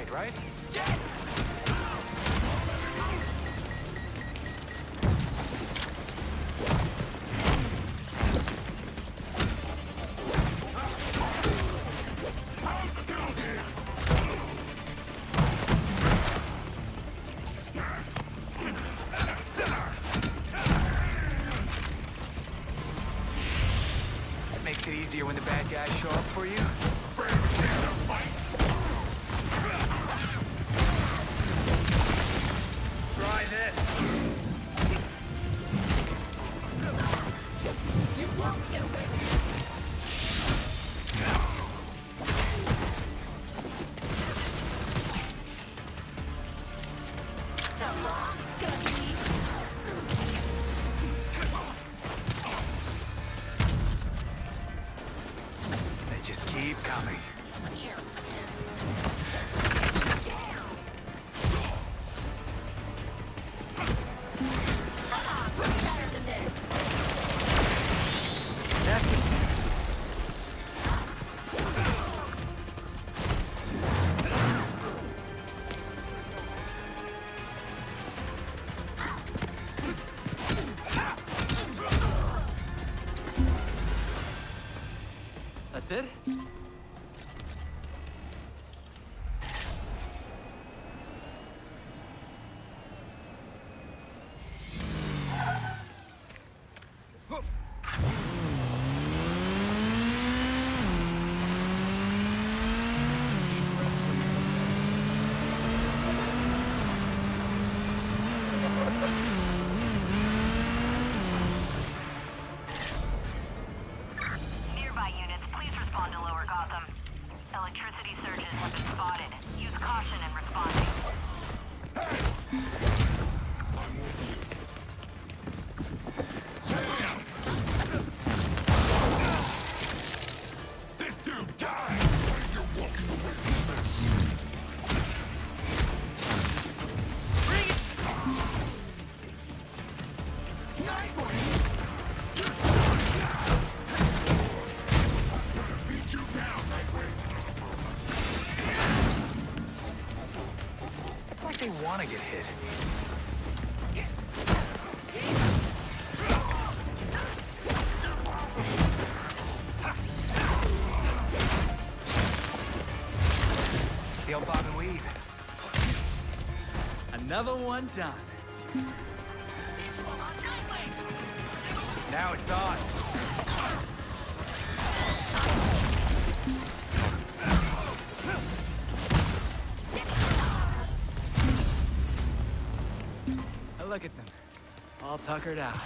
fight, right? That makes it easier when the bad guys show up for you. They just keep coming. Want to get hit. The old bob and weave. Another one done. Now it's on. Look at them. All tuckered out.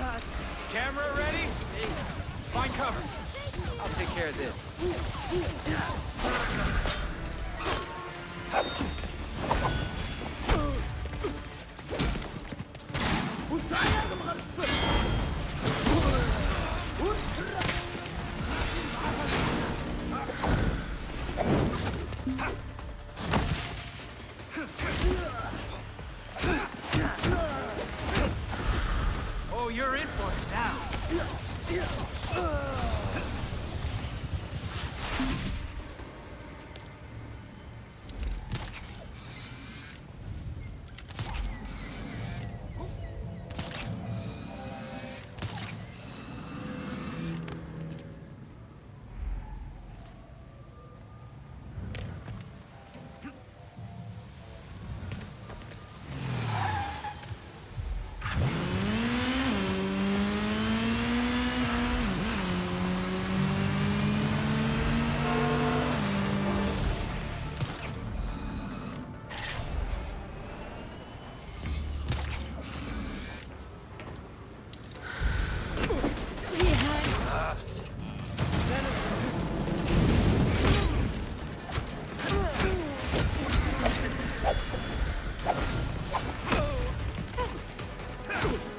shot. Camera ready? Find cover. I'll take care of this. We're out Woo!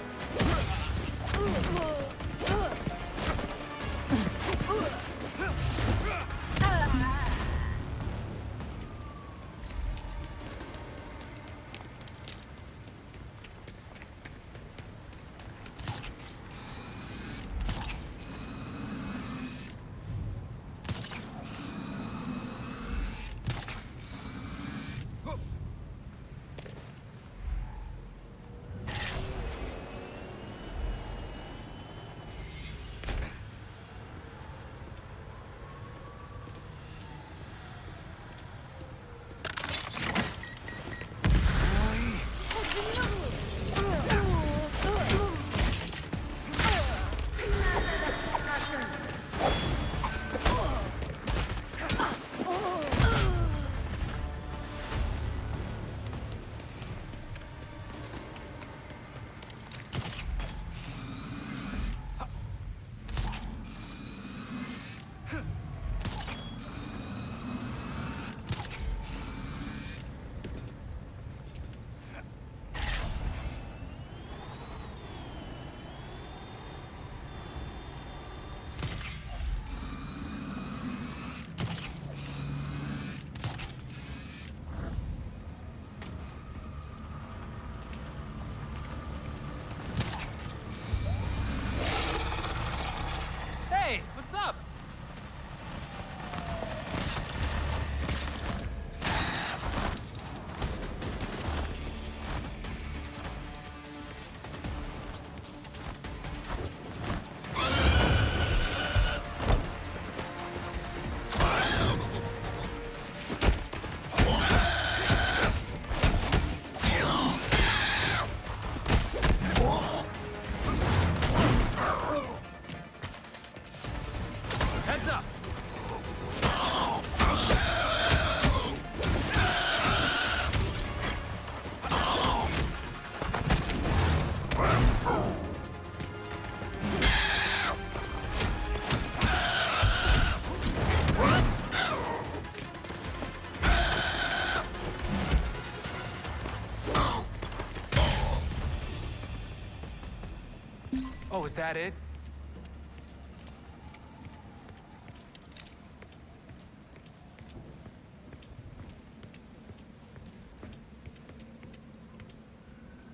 Oh, is that it?